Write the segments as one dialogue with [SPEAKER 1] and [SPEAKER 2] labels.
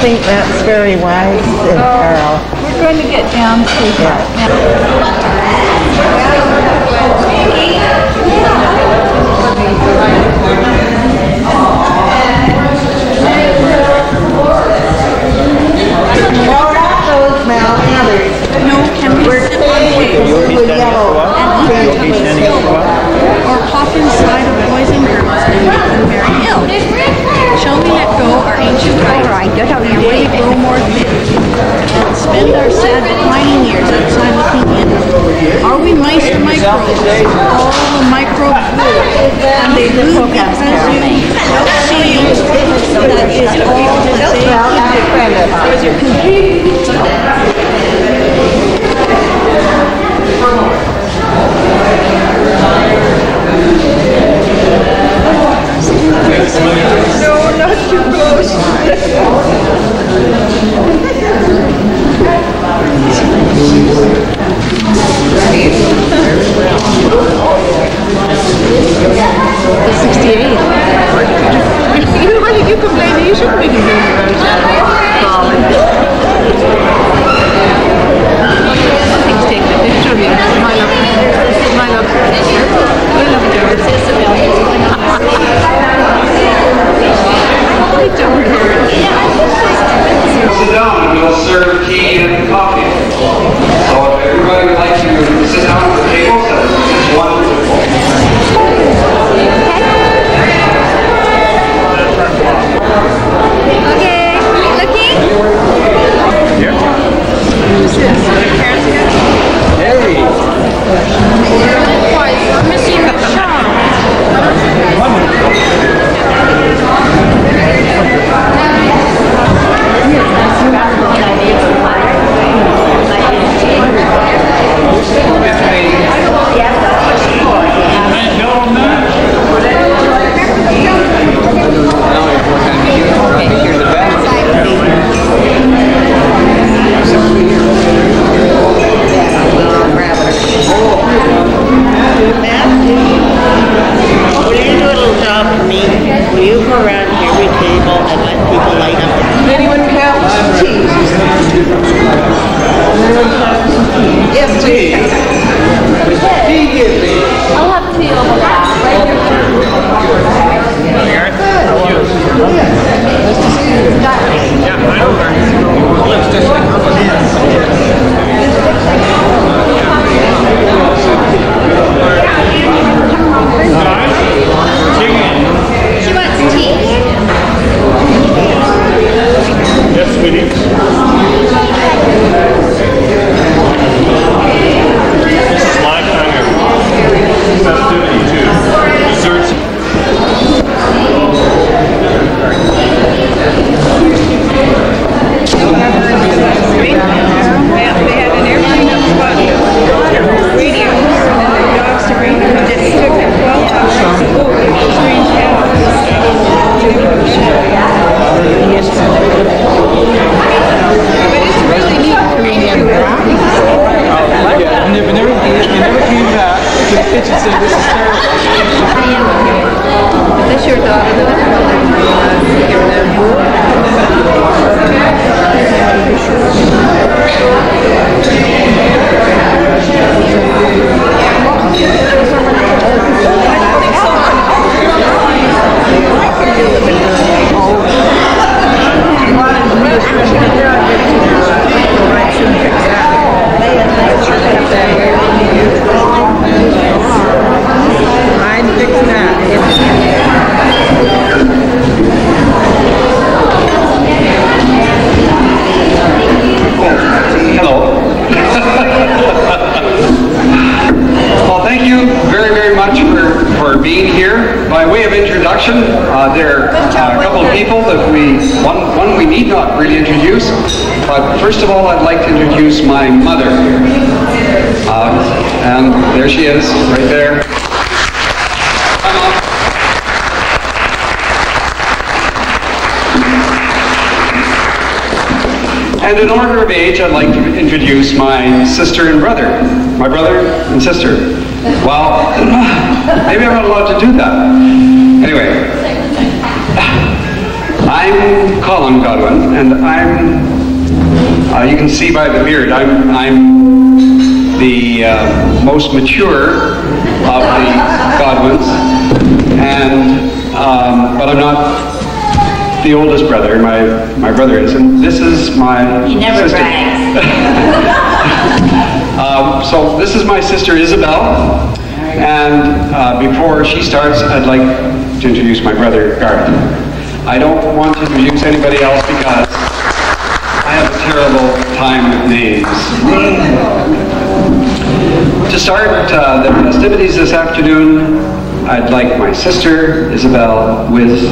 [SPEAKER 1] think that's very wise uh, Carol.
[SPEAKER 2] so We're going to get down to yeah. that.
[SPEAKER 3] Can see by the beard, I'm, I'm the uh, most mature of the Godwins, and, um, but I'm not the oldest brother. My my brother is, and this is my
[SPEAKER 1] He never
[SPEAKER 3] sister. um, so this is my sister Isabel, and uh, before she starts, I'd like to introduce my brother Garth. I don't want to introduce anybody else because have a terrible time with names. To start uh, the festivities this afternoon, I'd like my sister Isabel Wiz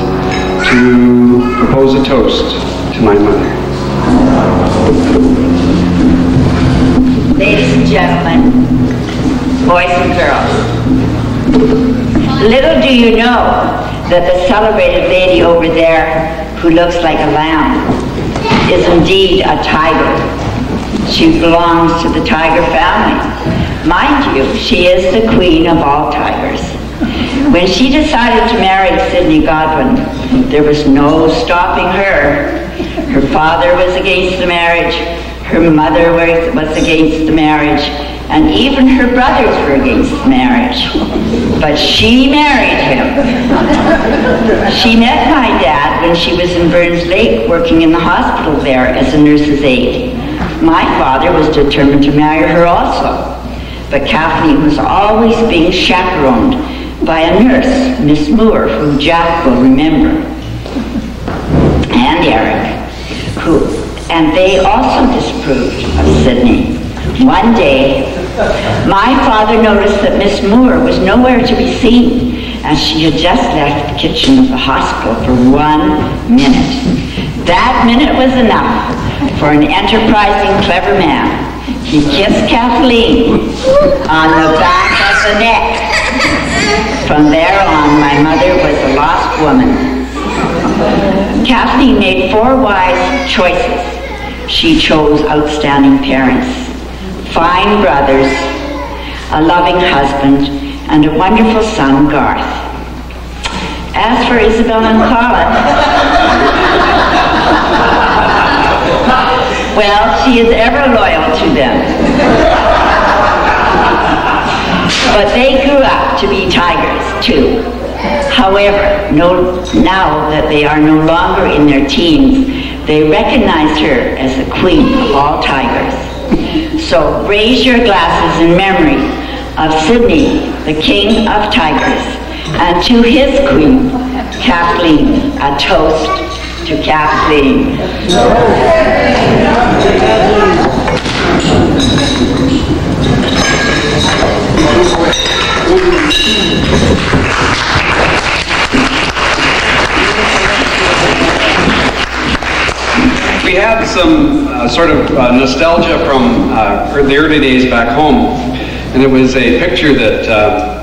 [SPEAKER 3] to propose a toast to my mother.
[SPEAKER 1] Ladies and gentlemen, boys and girls, little do you know that the celebrated lady over there who looks like a lamb is indeed a tiger. She belongs to the tiger family. Mind you, she is the queen of all tigers. When she decided to marry Sidney Godwin, there was no stopping her. Her father was against the marriage, her mother was, against the marriage, and even her brothers were against marriage. But she married him. She met my dad when she was in Burns Lake working in the hospital there as a nurse's aide. My father was determined to marry her also. But Kathleen was always being chaperoned by a nurse, Miss Moore, who Jack will remember, and Eric, who, and they also disapproved of Sydney. One day, my father noticed that Miss Moore was nowhere to be seen, as she had just left the kitchen of the hospital for one minute. That minute was enough for an enterprising, clever man. He kissed Kathleen on the back of the neck. From there on, my mother was a lost woman. Kathleen made four wise choices. She chose outstanding parents, fine brothers, a loving husband, and a wonderful son, Garth. As for Isabel and Colin, well, she is ever loyal to them. But they grew up to be tigers, too. However, no, now that they are no longer in their teens, they recognize her as the queen of all tigers. So raise your glasses in memory of Sydney, the king of tigers, and to his queen, Kathleen, a toast to Kathleen.
[SPEAKER 3] Had some uh, sort of uh, nostalgia from uh, the early days back home, and it was a picture that uh,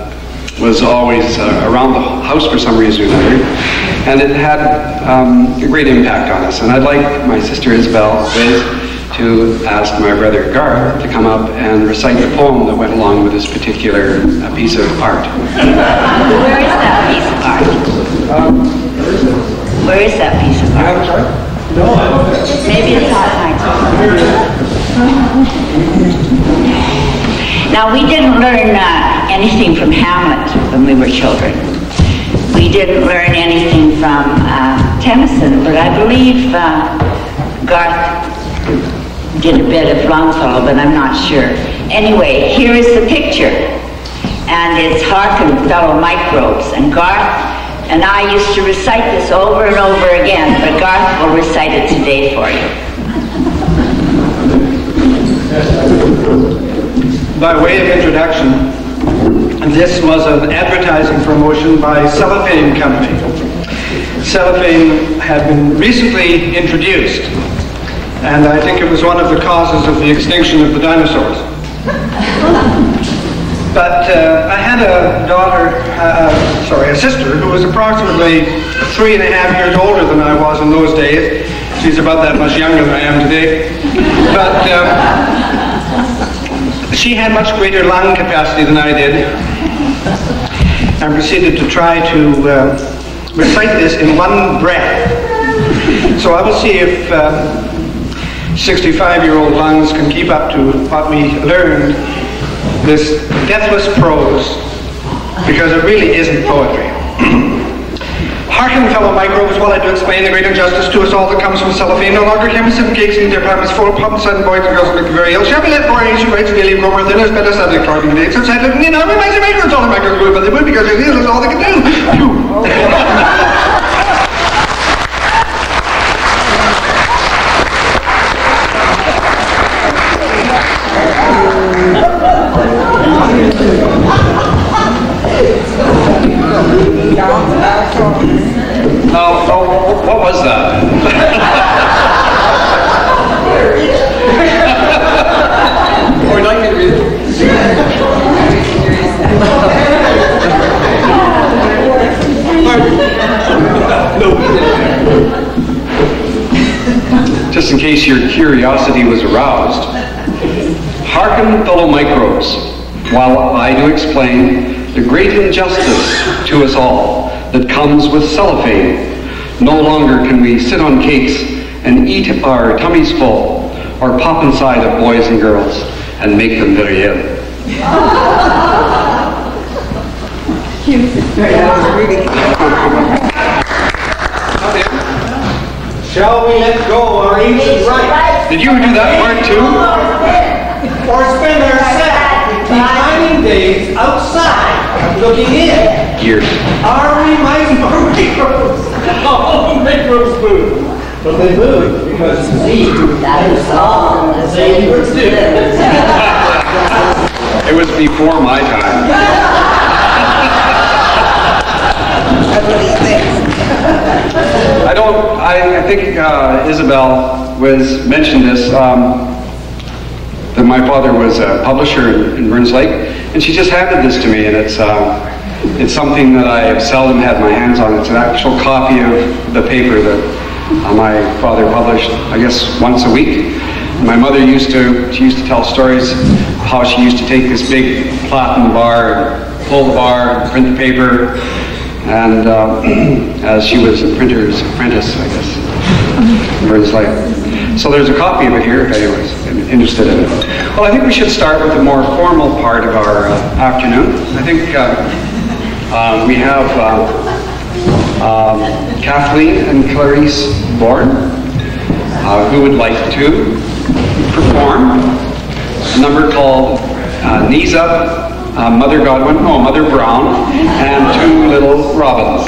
[SPEAKER 3] was always uh, around the house for some reason or another, and it had um, a great impact on us. And I'd like my sister Isabel Wiz to ask my brother Garth to come up and recite the poem that went along with this particular uh, piece of art.
[SPEAKER 1] Where is that piece of art? Where is that piece of art? Maybe it's not Now, we didn't learn uh, anything from Hamlet when we were children. We didn't learn anything from uh, Tennyson, but I believe uh, Garth did a bit of Longfellow, but I'm not sure. Anyway, here is the picture. And it's Hearken Fellow Microbes. And Garth and I used to recite this over and over again, but Garth will recite it today for you.
[SPEAKER 4] By way of introduction, this was an advertising promotion by Cellophane Company. Cellophane had been recently introduced, and I think it was one of the causes of the extinction of the dinosaurs. But uh, I had a daughter, uh, sorry, a sister, who was approximately three and a half years older than I was in those days. She's about that much younger than I am today. But um, she had much greater lung capacity than I did and proceeded to try to uh, recite this in one breath. So I will see if 65-year-old lungs can keep up to what we learned, this deathless prose, because it really isn't poetry. Hearken, fellow microbes, while I do explain the great injustice to us all that comes from cellophane. No longer can we in cakes and their apartments full of pumps and boys and girls make very ill. We let poor ancient rights daily grow more thin as better subject to the exercise living in our reminds the microbes, all the microbes but they will because it is all they can do. Oh,
[SPEAKER 3] oh, oh, what was that? Oh, would like me to read it? Just in case your curiosity was aroused, hearken, fellow microbes, while I do explain the great injustice to us all that comes with cellophane. No longer can we sit on cakes and eat our tummies full or pop inside of boys and girls and make them very ill.
[SPEAKER 4] Shall we let go our ancient rights?
[SPEAKER 3] Did you do that part too?
[SPEAKER 4] Or spend our sad, declining days outside, looking in?
[SPEAKER 3] Years.
[SPEAKER 4] Are we mighty or microbes? All microbes move. But they move because we
[SPEAKER 1] That is all the
[SPEAKER 4] same do.
[SPEAKER 3] It was before my time. I don't, I, I think uh, Isabel was mentioned this, um, that my father was a publisher in, in Burns Lake, and she just handed this to me, and it's, um, it's something that I have seldom had my hands on. It's an actual copy of the paper that uh, my father published, I guess, once a week. My mother used to, she used to tell stories how she used to take this big platinum bar and pull the bar and print the paper, and uh, as she was a printer's apprentice, I guess, Burns Lake. So there's a copy of it here, anyone's interested in. Well, I think we should start with the more formal part of our uh, afternoon. I think uh, uh, we have uh, um, Kathleen and Clarice Bourne, uh, who would like to perform a number called uh, Knees Up, Mother Godwin, oh, Mother Brown, and Two Little Robins.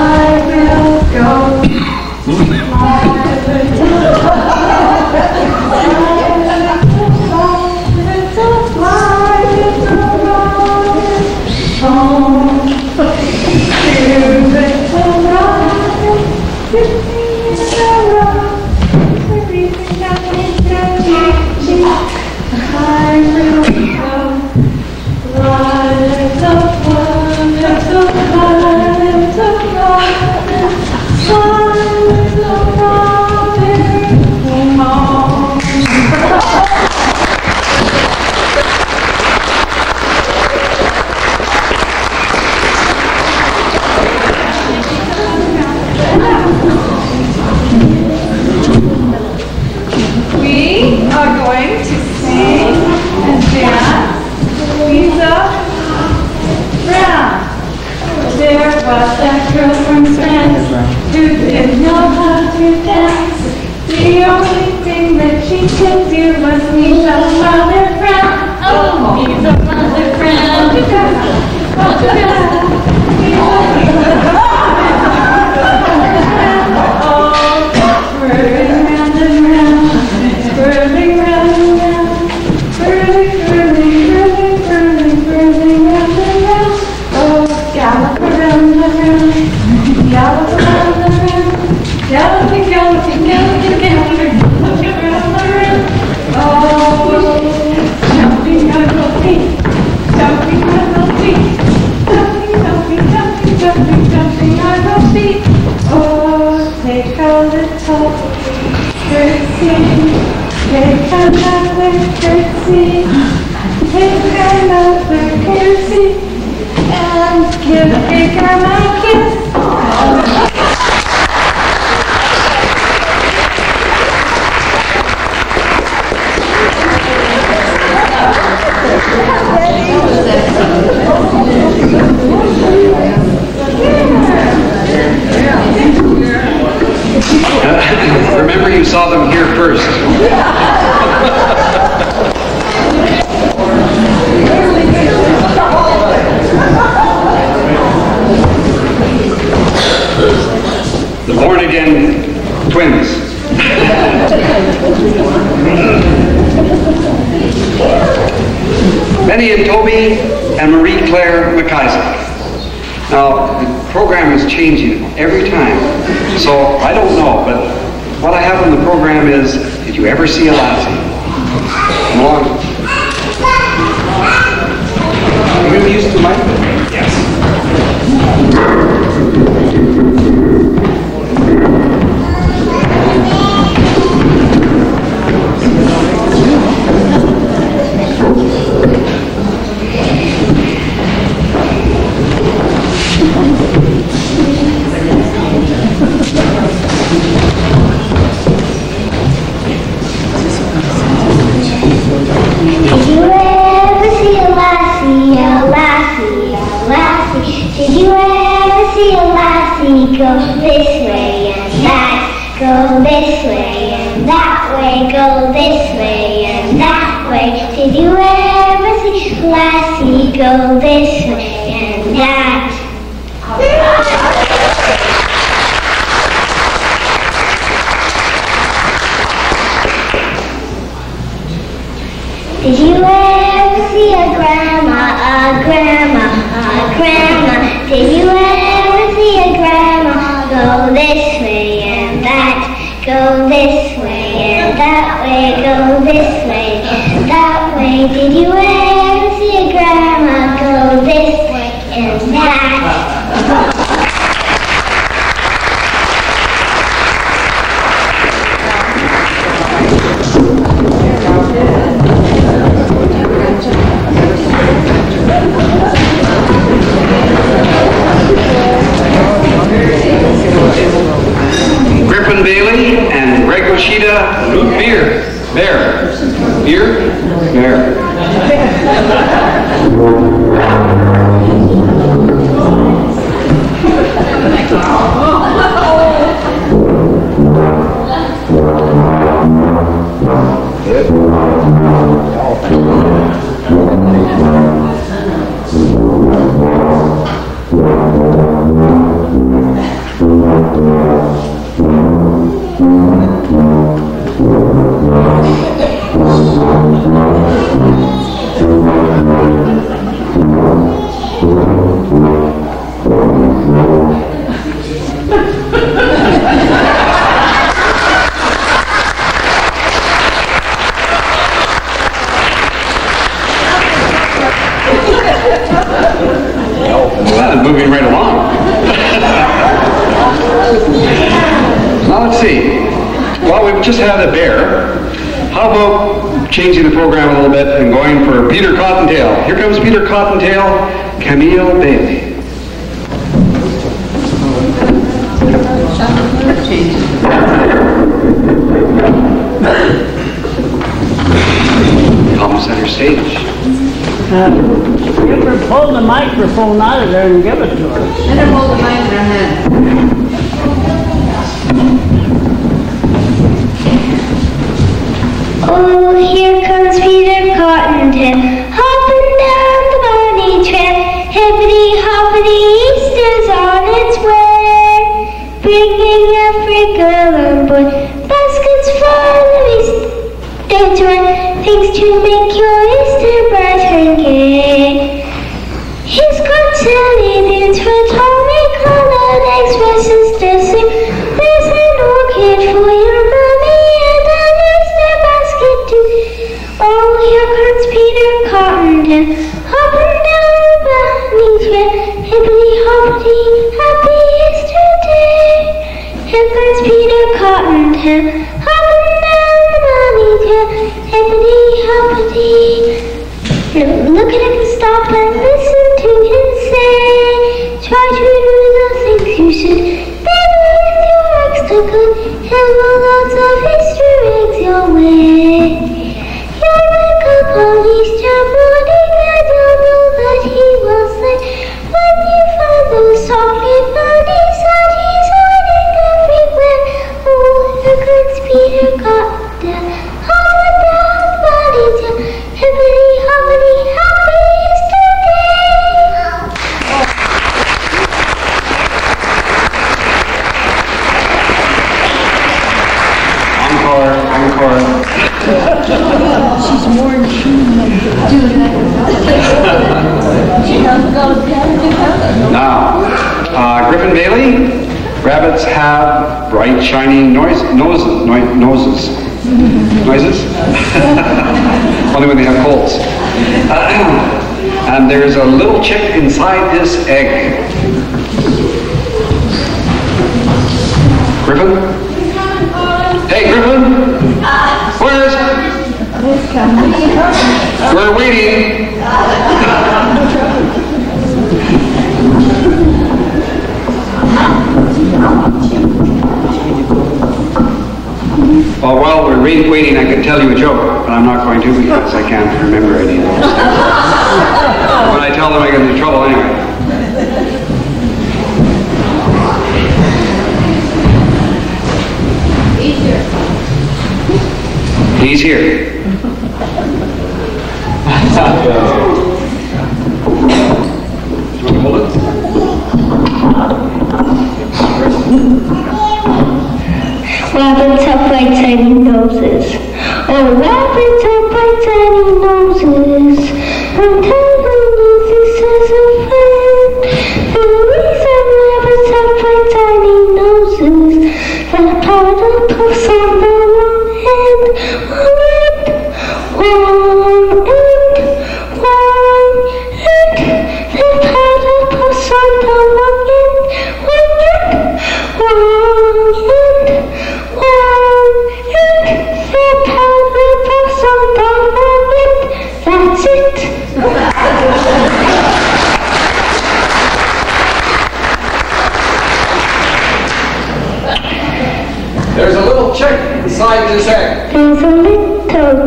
[SPEAKER 5] I
[SPEAKER 6] will go.
[SPEAKER 5] 그래요. the pathway curtsy. just had a bear. How about changing the program a little bit and going for Peter Cottontail? Here comes Peter Cottontail, Camille Bailey. Come center stage.
[SPEAKER 7] Uh, give her, pull the microphone out of there and give it to her.
[SPEAKER 8] Let her hold the mic in her hand.
[SPEAKER 3] Oh, here comes Peter Cottontail, hopping down the bunny trail. Easter's on its way, bringing every girl on board. Baskets full of Easter
[SPEAKER 5] things to
[SPEAKER 3] make
[SPEAKER 5] your him.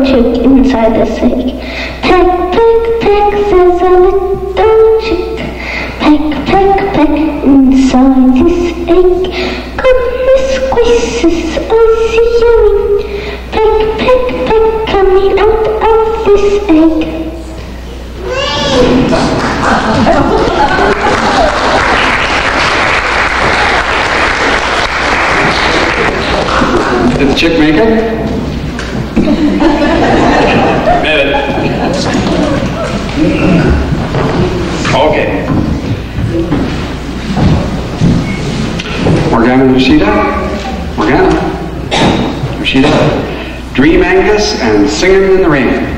[SPEAKER 5] little chick inside
[SPEAKER 3] the sack. Peck, peck, peck, there's a little chick. Peck, peck, peck, inside this egg. Goodness gracious, I see you. Peck, peck, peck, coming out of this egg.
[SPEAKER 5] singing in the rain.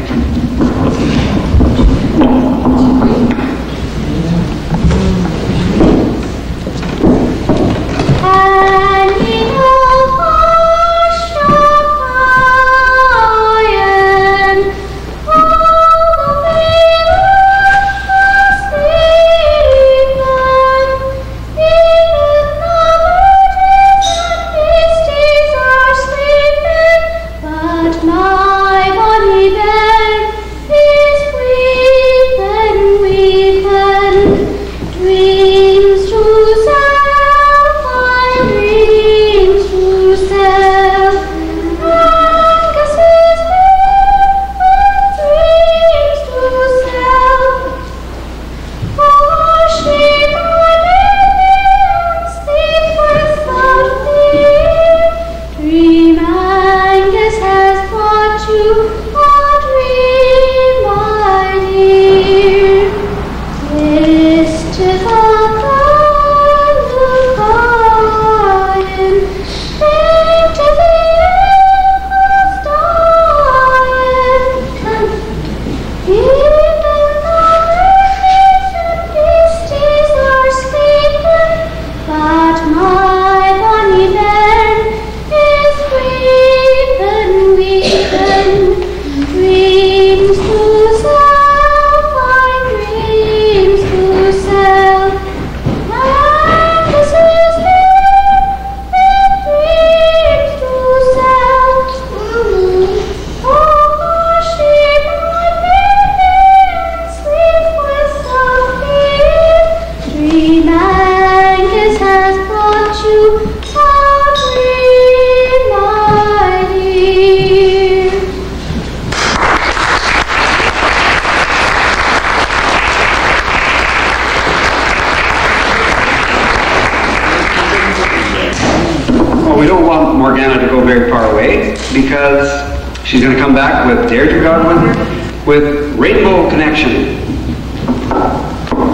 [SPEAKER 3] with Rainbow Connection.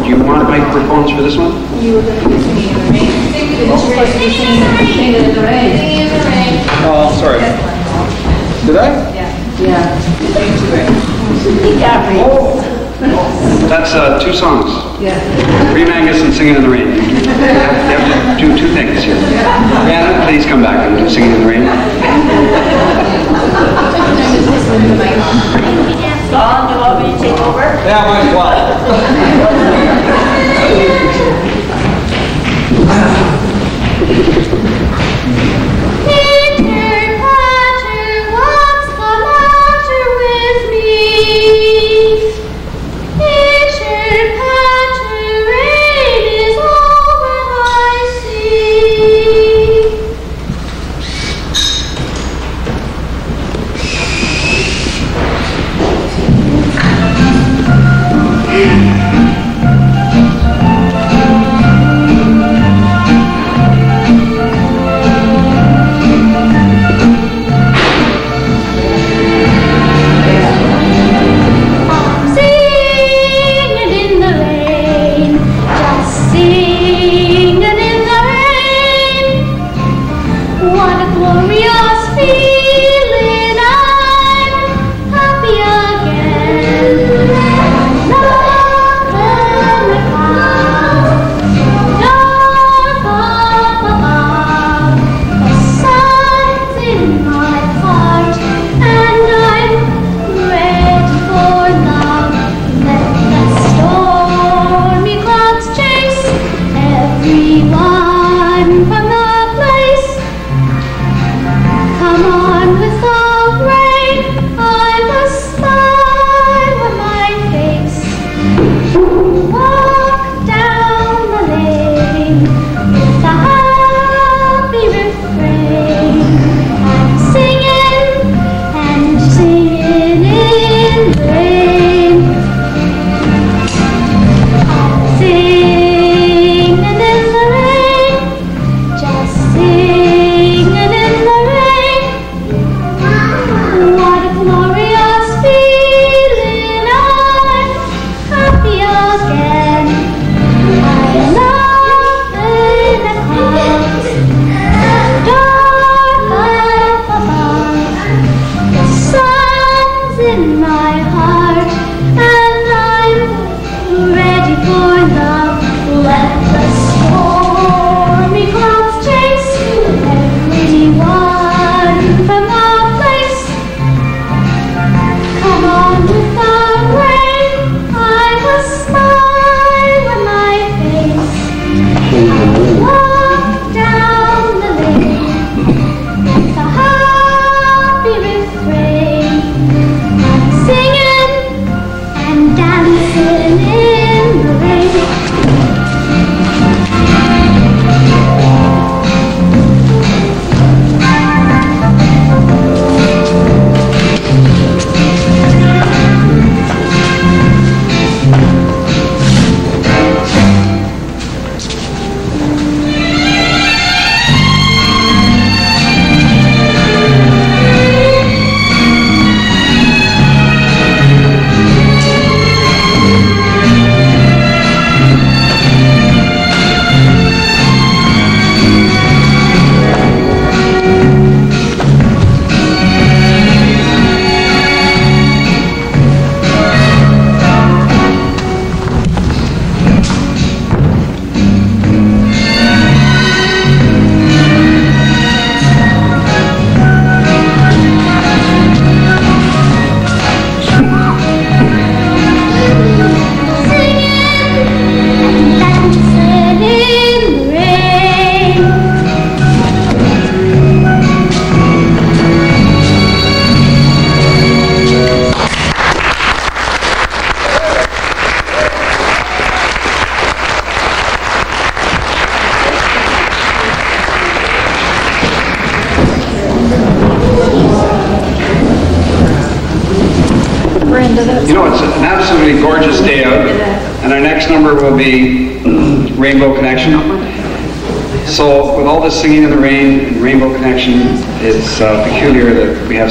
[SPEAKER 3] Do you want microphones for this one?
[SPEAKER 9] You Oh, uh, sorry. Did I? Yeah. Yeah. Oh.
[SPEAKER 3] That's uh, two songs. Yeah. Three Mangus and Singing in the Rain. You have, to do two things here. Rihanna, please come back and do Singing in the Rain.
[SPEAKER 1] Don, do you want me to take over?
[SPEAKER 9] Yeah, might as well.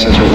[SPEAKER 5] That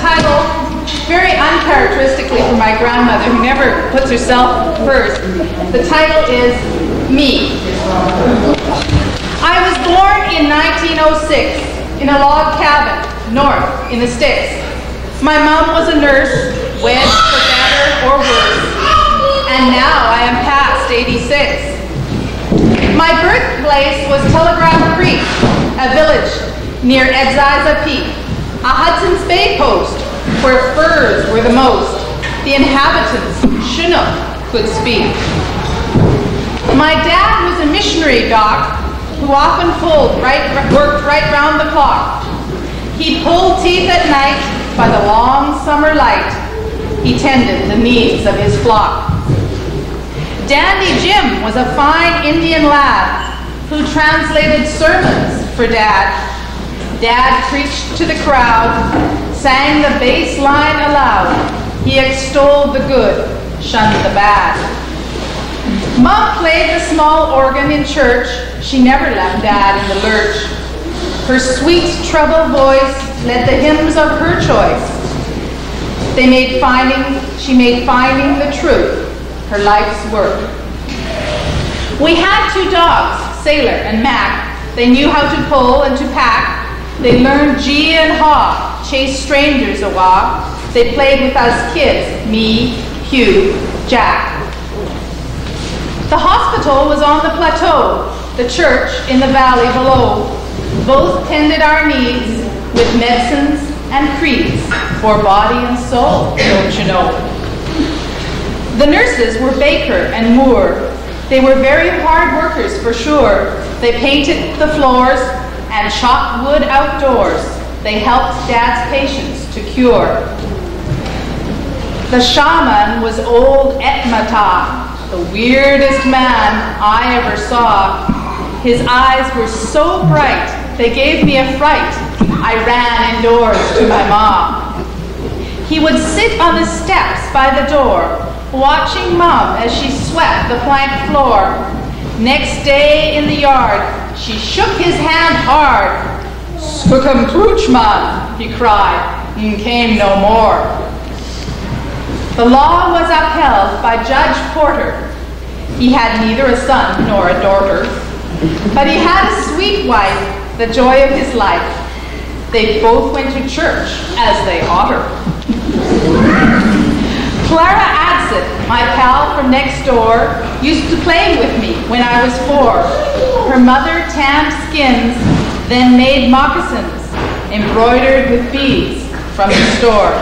[SPEAKER 10] title, very uncharacteristically for my grandmother, who never puts herself first. The title is Me. I was born in 1906 in a log cabin north in the sticks. My mom was a nurse, wed for better or worse, and now I am past 86. My birthplace was Telegraph Creek, a village near Edziza Peak, a Hudson's Bay post where furs were the most. The inhabitants, Chinook, could speak. My dad was a missionary doc who often pulled right, worked right round the clock. He pulled teeth at night by the long summer light. He tended the needs of his flock. Dandy Jim was a fine Indian lad who translated sermons for Dad. Dad preached to the crowd, sang the bass line aloud. He extolled the good, shunned the bad. Mom played the small organ in church. She never left Dad in the lurch. Her sweet treble voice led the hymns of her choice. They made finding, she made finding the truth her life's work. We had two dogs, Sailor and Mac. They knew how to pull and to pack. They learned Gee and Haw, chased strangers a while. They played with us kids, me, Hugh, Jack. The hospital was on the plateau, the church in the valley below. Both tended our needs with medicines and creeds for body and soul, don't you know? The nurses were Baker and Moore. They were very hard workers for sure. They painted the floors and chopped wood outdoors. They helped Dad's patients to cure. The shaman was old Etmata, the weirdest man I ever saw. His eyes were so bright, they gave me a fright. I ran indoors to my mom. He would sit on the steps by the door, watching Mom as she swept the plank floor. Next day in the yard, she shook his hand hard. Skookum Poochman, he cried, and came no more. The law was upheld by Judge Porter. He had neither a son nor a daughter. But he had a sweet wife, the joy of his life. They both went to church, as they oughter. Clara Adsit, my pal from next door, used to play with me when I was four. Her mother tanned skins, then made moccasins, embroidered with beads from the store.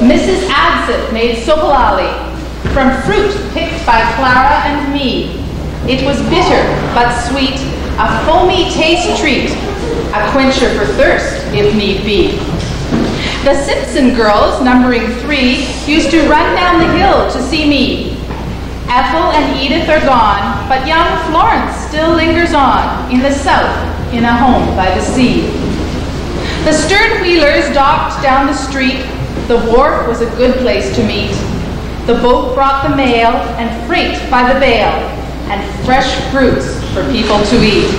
[SPEAKER 10] Mrs. Adsit made sopalali from fruit picked by Clara and me. It was bitter but sweet, a foamy taste treat, a quencher for thirst if need be. The Simpson girls, numbering three, used to run down the hill to see me. Ethel and Edith are gone, but young Florence still lingers on in the south in a home by the sea. The stern wheelers docked down the street. The wharf was a good place to meet. The boat brought the mail and freight by the bale and fresh fruits for people to eat.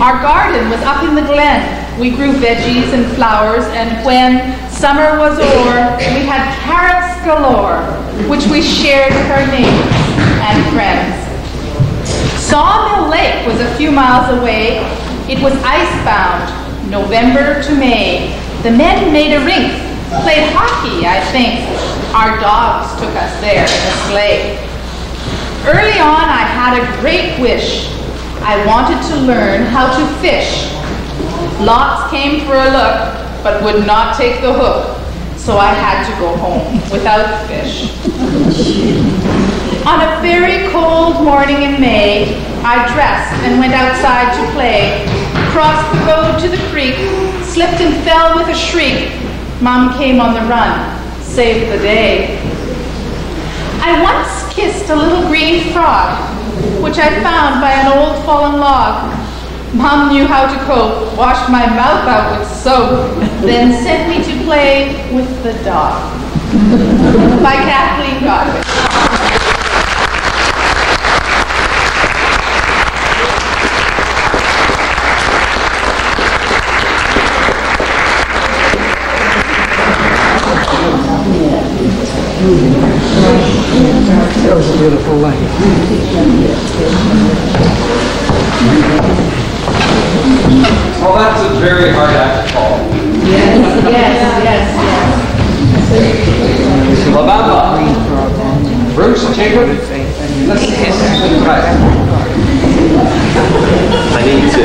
[SPEAKER 10] Our garden was up in the glen. We grew veggies and flowers, and when summer was o'er, we had carrots galore, which we shared with our neighbors and friends. Sawmill Lake was a few miles away. It was icebound, November to May. The men made a rink, played hockey, I think. Our dogs took us there in a sleigh. Early on, I had a great wish. I wanted to learn how to fish. Lots came for a look, but would not take the hook, so I had to go home without fish. On a very cold morning in May, I dressed and went outside to play. Crossed the road to the creek, slipped and fell with a shriek. Mom came on the run, saved the day. I once kissed a little green frog, which I found by an old fallen log. Mom knew how to cope, washed my mouth out with soap, then sent me to play with the dog. by Kathleen Godwin.
[SPEAKER 7] That was a beautiful life.
[SPEAKER 3] Well, that's a very hard act to follow.
[SPEAKER 10] Yes, yes, yes.
[SPEAKER 3] La Bamba. Bruce Jacob. Ulysses McCarthy.
[SPEAKER 11] I need to.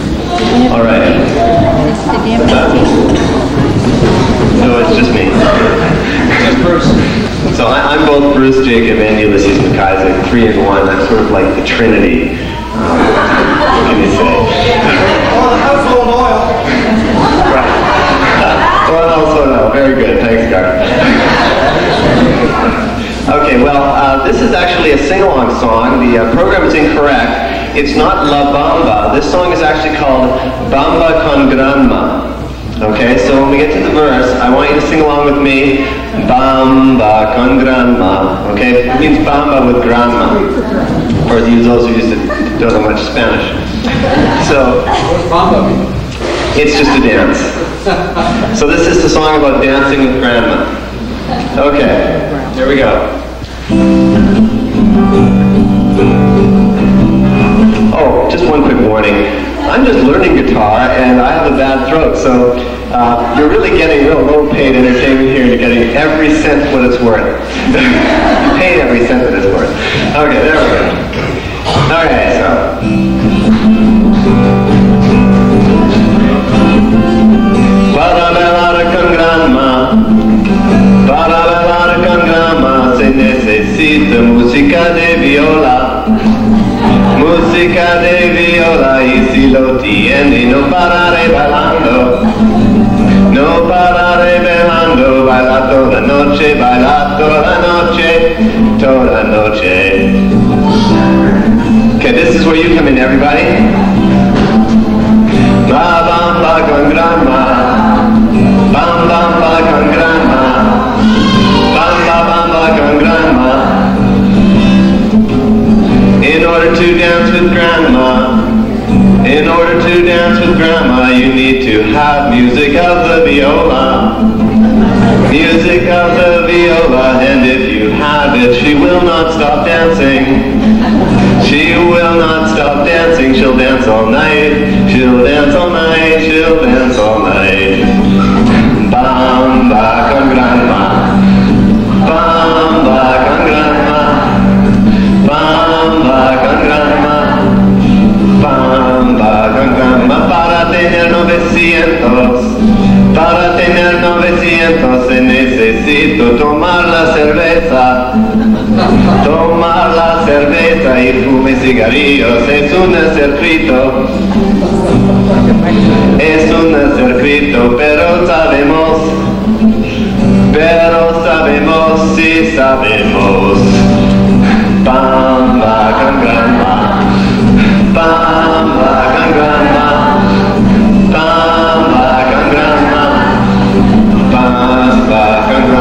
[SPEAKER 11] All right. No, it's just me.
[SPEAKER 3] Just Bruce.
[SPEAKER 11] So I, I'm both Bruce Jacob and Ulysses MacIsaac, three in one. I'm sort of like the Trinity. Um, what can you say?
[SPEAKER 9] Oh, the household oil.
[SPEAKER 11] Well, also no. Very good. Thanks, Gar. Okay, well, uh, this is actually a sing-along song. The uh, program is incorrect. It's not La Bamba. This song is actually called Bamba con Granma. Okay, so when we get to the verse, I want you to sing along with me. Bamba con Granma. Okay, it means Bamba with Grandma. For those who used to don't know much Spanish. So
[SPEAKER 3] What's Bamba mean?
[SPEAKER 11] it's just a dance. So this is the song about dancing with grandma. Okay, here we go. Warning. I'm just learning guitar and I have a bad throat, so Uh, you're really getting real low-paid entertainment here. You're getting every cent what it's worth. you paid every cent that it's worth. Okay, there we go. So. Para grandma se necesita música de viola, música de viola y si lo tiene no pararé bailando, no pararé bailando, baila toda noche, baila toda noche, toda noche. Okay, this is where you come in, everybody. Ba bamba con grandma, bam bamba con grandma, bamba bamba con grandma. In order to dance with grandma, in order to dance with grandma, you need to have music of the viola. Music of the viola, and if you have it, she will not stop dancing. She will not stop dancing, she'll dance all night, she'll dance all night, she'll dance all night. Bamba con grandma, tener 900, para tener 900 se necesito tomar la cerveza. Tomar la cerveza y fume cigarrillos es un acercrito. Es un acercrito, pero sabemos, pero sabemos, sí sabemos.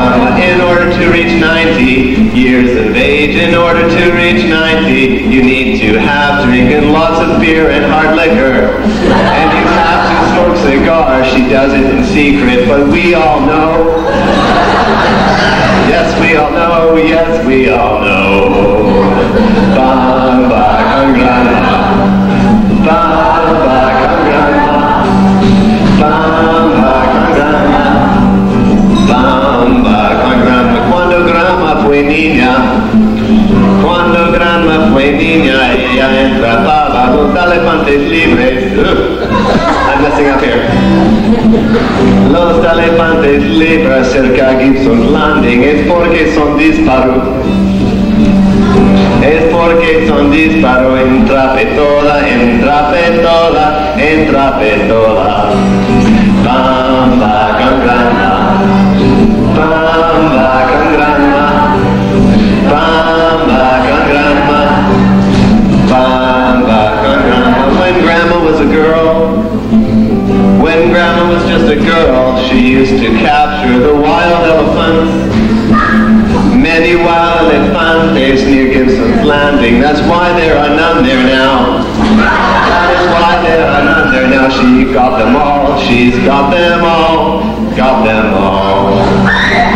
[SPEAKER 11] Uh, in order to reach 90 years of age, in order to reach 90, you need to have drinking lots of beer and hard liquor. And you have to smoke cigars. She does it in secret, but we all know. Yes, we all know. Yes, we all know. Bamba con niña. Cuando grandma fue niña, ella entraba los elefantes libres. I'm messing up. Los elefantes libres cerca Gibson's Landing es porque son disparos. Es porque son disparo, entrape toda, entrape toda, entrape toda. Bamba con girl, when grandma was just a girl, she used to capture the wild elephants. Many wild elephants near Gibson's Landing. That's why there are none there now. That is why there are none there now. She got them all. She's got them all. Got them all.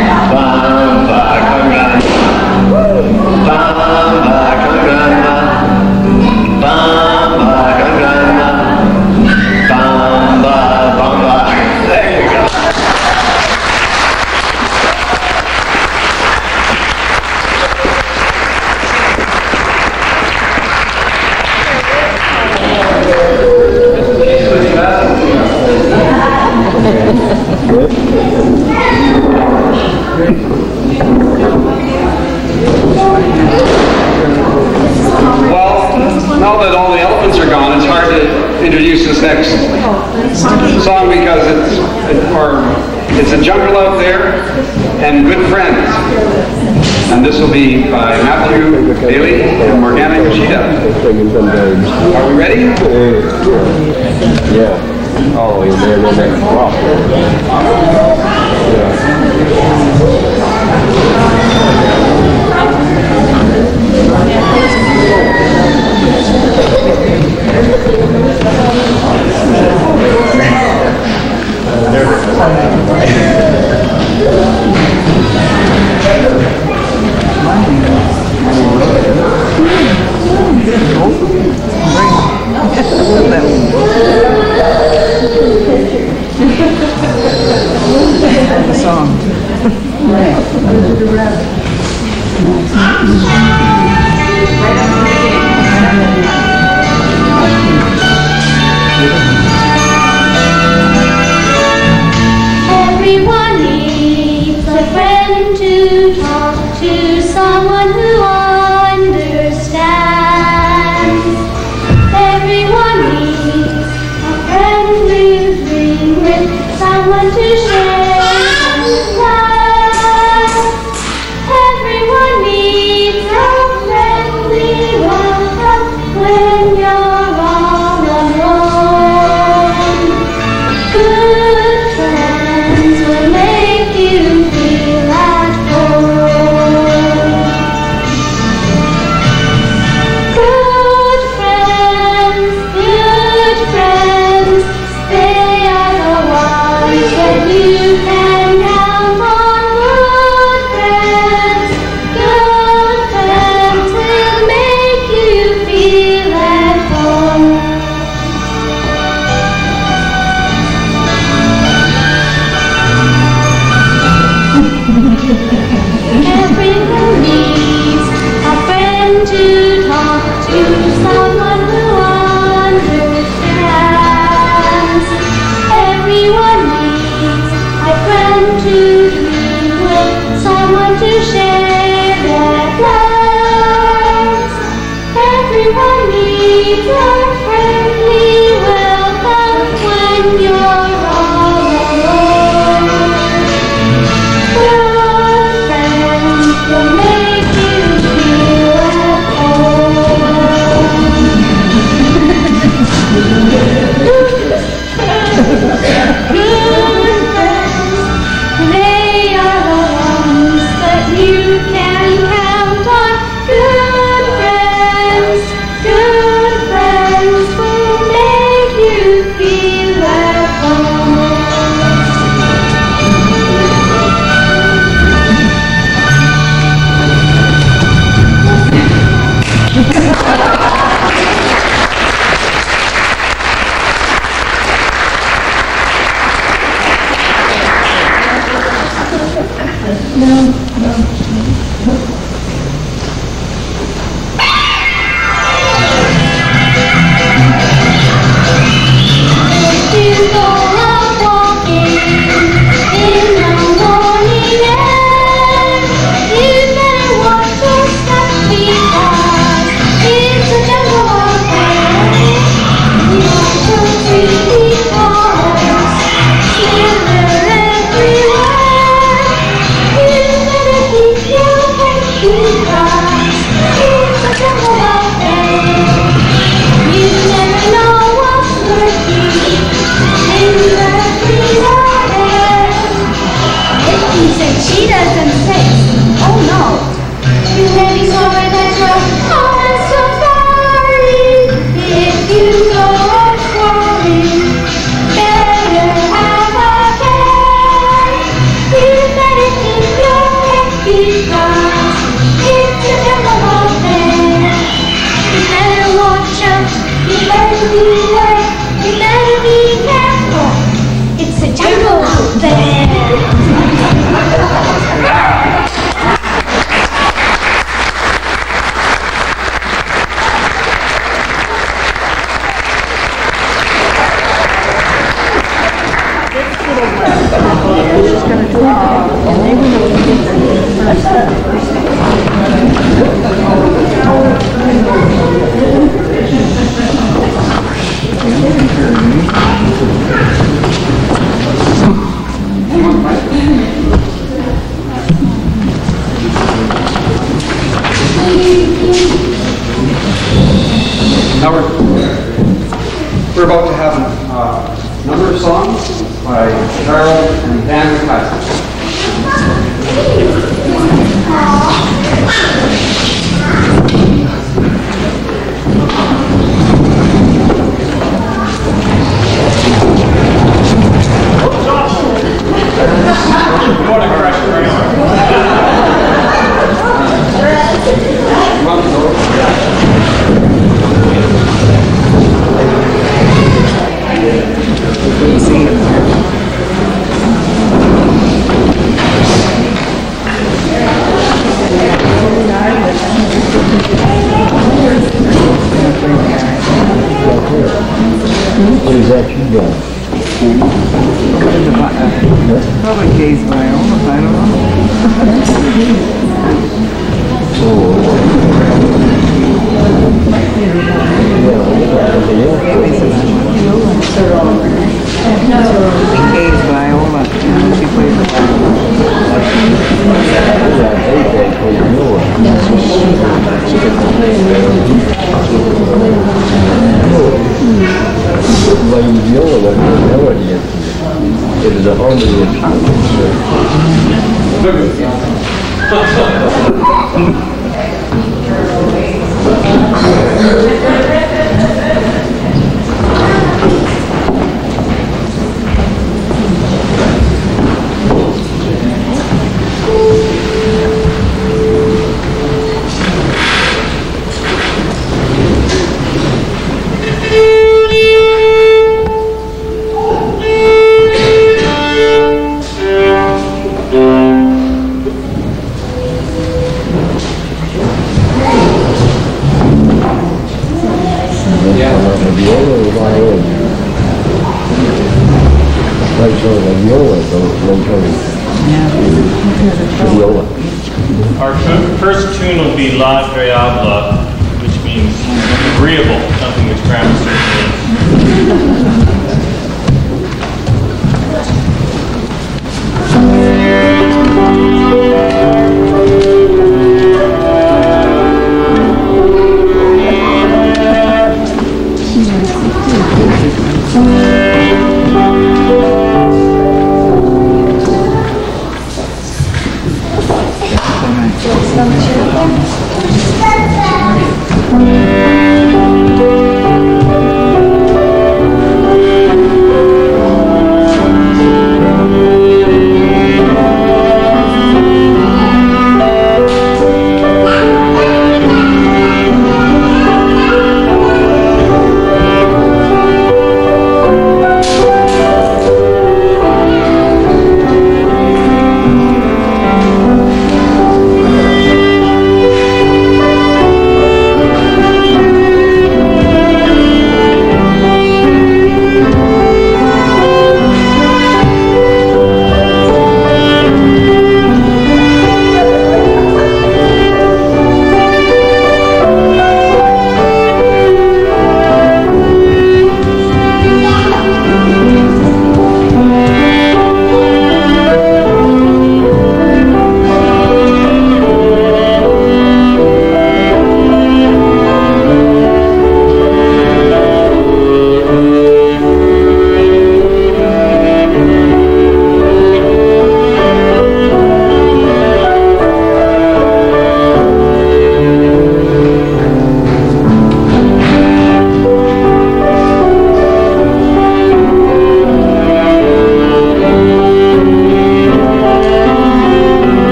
[SPEAKER 3] We're about to have uh, a number of songs by Carol and Dan Kaiser.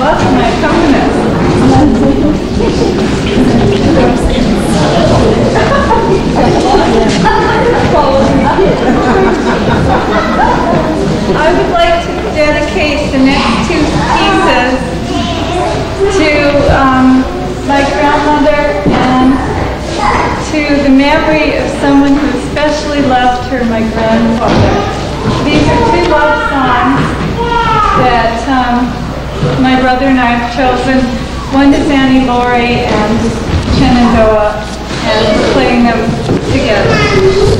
[SPEAKER 10] Welcome. brother and I have chosen one is Annie Laurie and Shenandoah, and we're playing them together.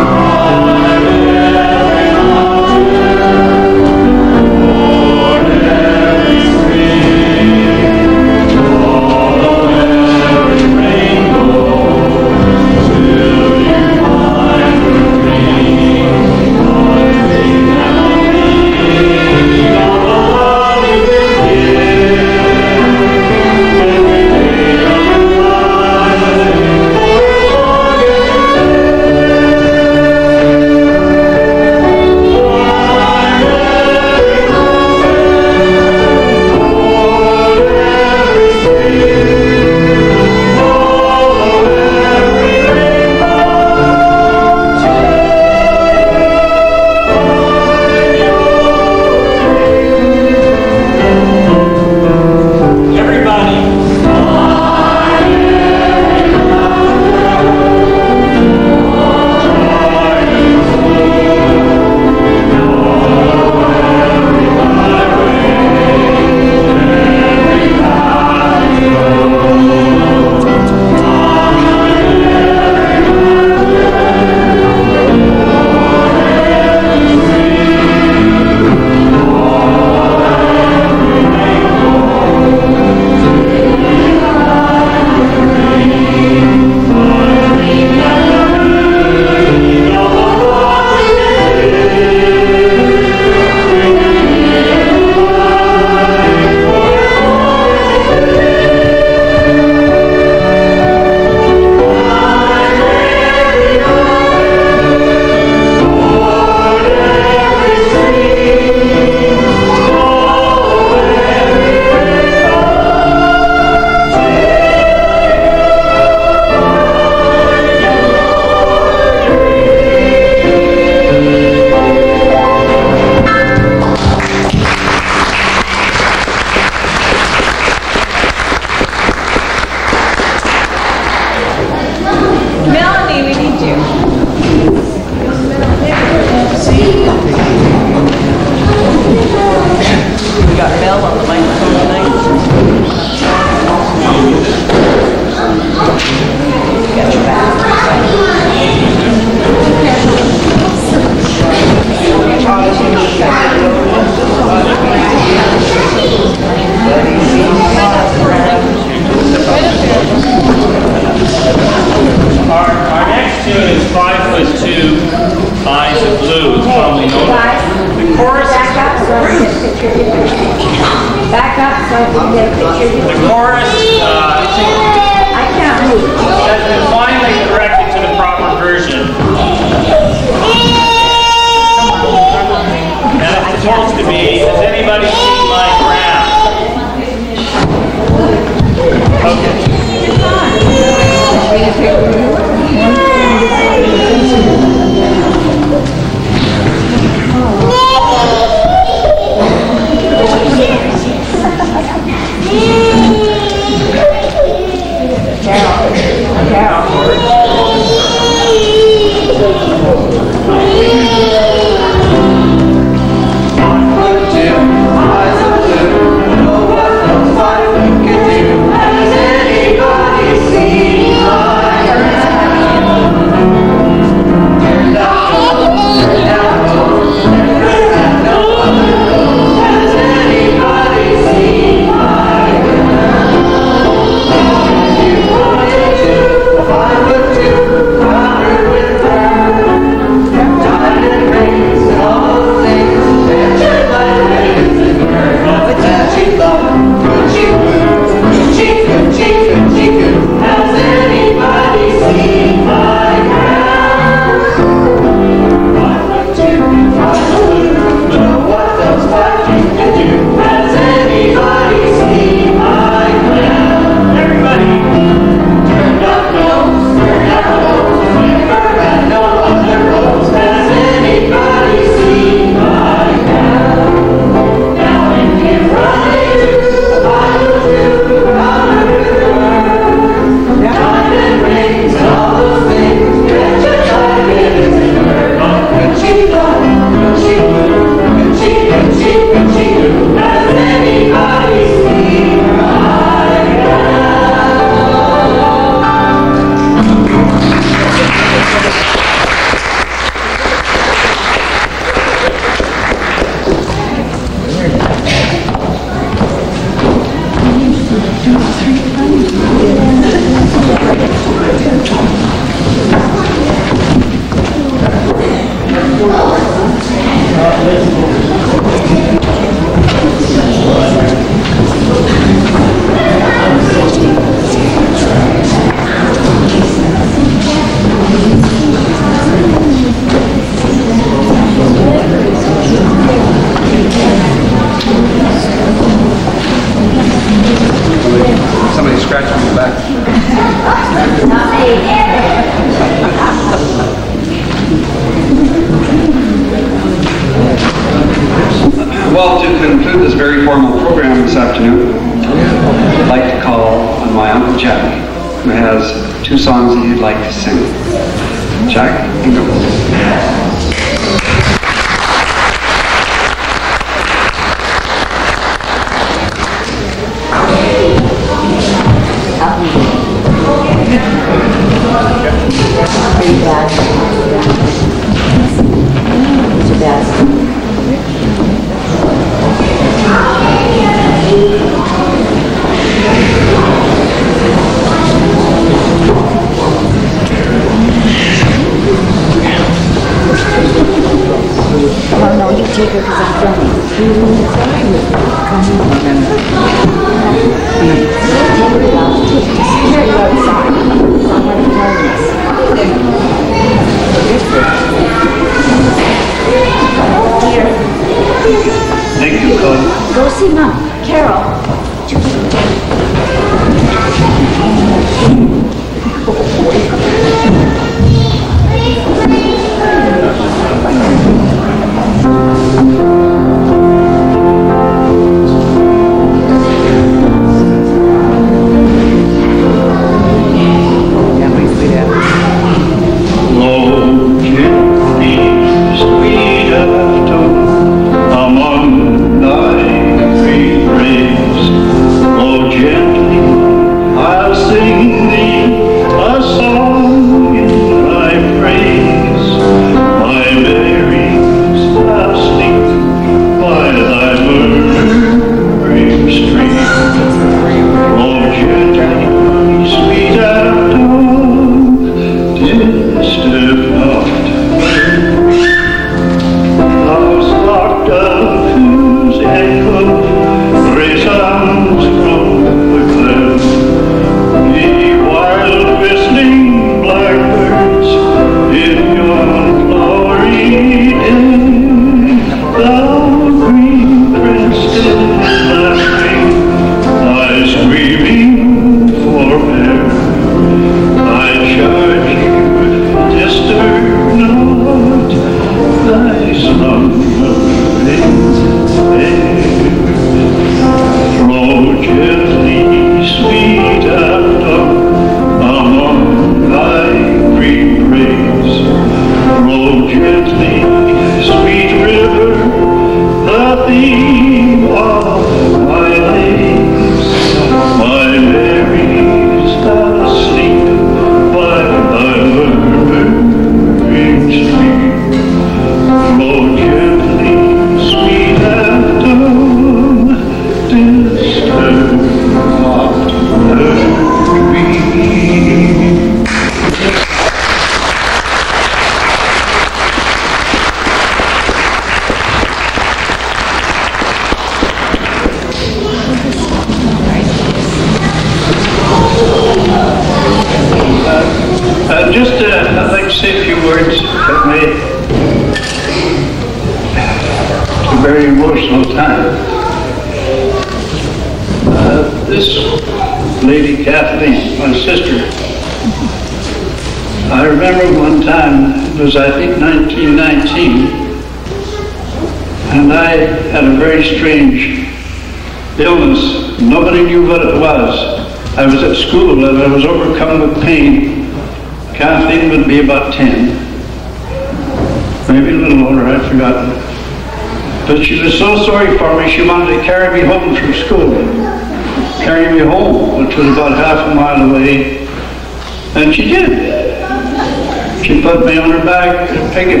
[SPEAKER 10] think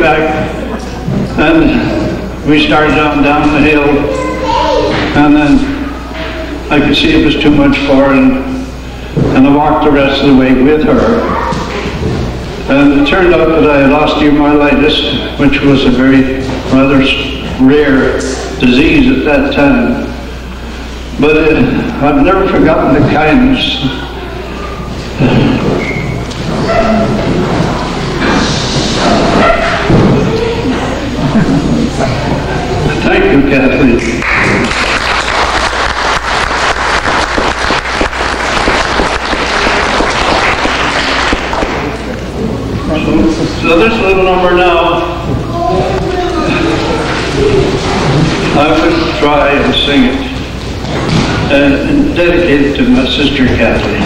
[SPEAKER 12] and we started on down the hill and then I could see it was too much for her and, and I walked the rest of the way with her. And it turned out that I had osteomyelitis, which was a very rather rare disease at that time. But it, I've never forgotten the kindness to my sister Kathleen.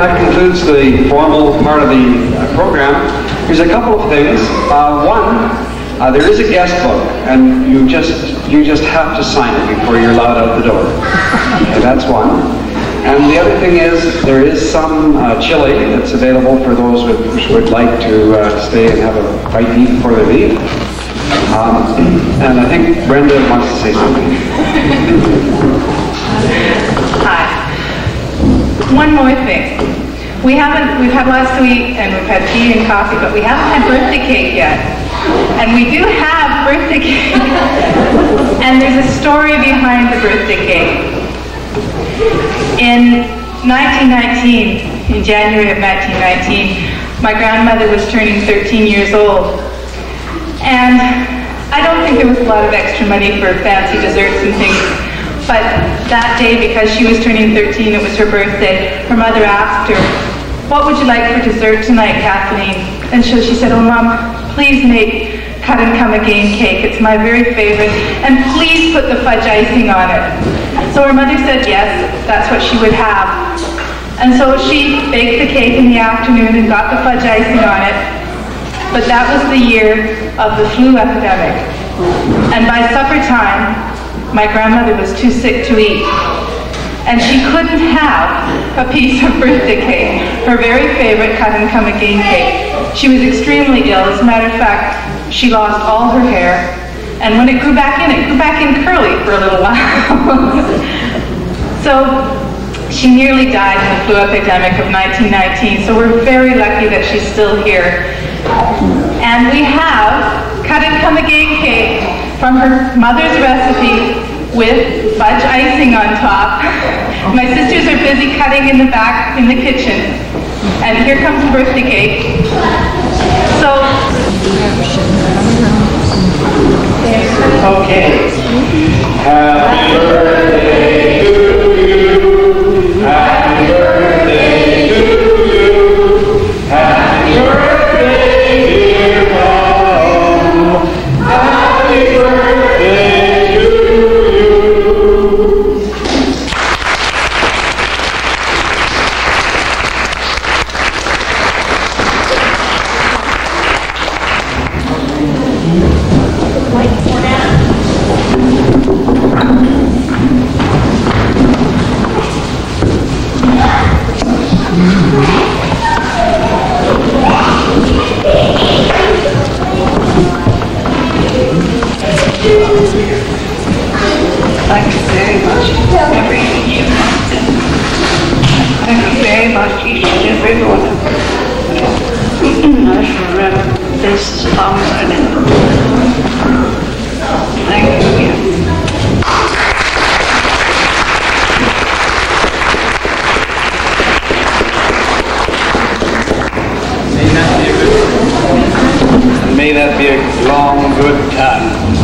[SPEAKER 12] That
[SPEAKER 3] concludes the formal part of the uh, program. There's a couple of things. Uh, one, uh, there is a guest book, and you just you just have to sign it before you're allowed out the door. Okay, that's one. And the other thing is there is some uh, chili that's available for those who who would like to uh, stay and have a bite to eat before they leave. Um, and I think Brenda wants to say something.
[SPEAKER 10] One more thing. We haven't, we've had last week and we've had tea and coffee, but we haven't had birthday cake yet. And we do have birthday cake. and there's a story behind the birthday cake. In 1919, in January of 1919, my grandmother was turning 13 years old. And I don't think there was a lot of extra money for fancy desserts and things. But that day, because she was turning 13, it was her birthday, her mother asked her, what would you like for dessert tonight, Kathleen? And so she said, oh, Mom, please make cut and come again cake. It's my very favorite. And please put the fudge icing on it. So her mother said yes, that's what she would have. And so she baked the cake in the afternoon and got the fudge icing on it. But that was the year of the flu epidemic. And by supper time, my grandmother was too sick to eat. And she couldn't have a piece of birthday cake, her very favorite cut and come again cake. She was extremely ill. As a matter of fact, she lost all her hair. And when it grew back in, it grew back in curly for a little while. so she nearly died in the flu epidemic of 1919. So we're very lucky that she's still here. And we have cut and come again cake from her mother's recipe with fudge icing on top. My sisters are busy cutting in the back in the kitchen. And here comes the birthday cake. So,
[SPEAKER 12] Okay. Happy birthday to you. Happy birthday to you.
[SPEAKER 13] And
[SPEAKER 12] may be a long, good time.